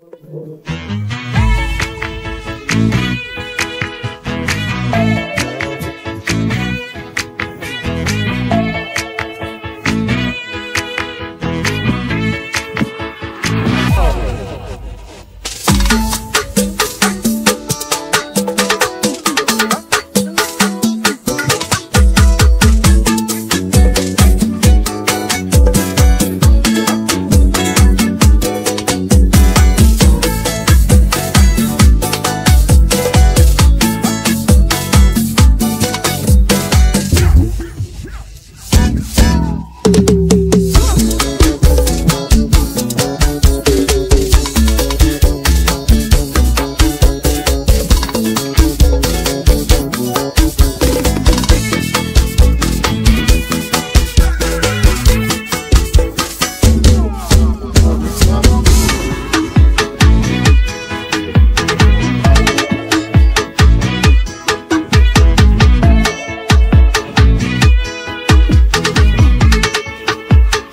Oh.